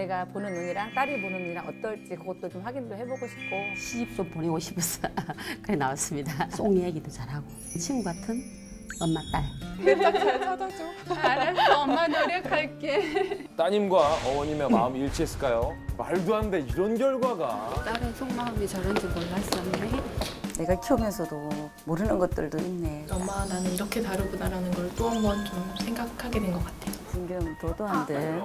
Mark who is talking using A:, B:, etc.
A: 제가 보는 눈이랑 딸이 보는 눈이랑 어떨지 그것도 좀 확인도 해보고 싶고
B: 시집도 보내고 싶어서 그래 나왔습니다. 송 얘기도 잘하고 친구 같은 엄마 딸.
C: 알았어, 엄마 노력할게.
D: 따님과 어머님의 마음이 일치했을까요? 말도 안 돼. 이런 결과가.
B: 딸의 속마음이 저런지 몰랐었네.
E: 내가 키우면서도 모르는 것들도 있네.
C: 엄마 나는 이렇게 다르구나라는 걸 또 한 번 좀 생각하게 된 것 같아요.
E: 분명 도도한데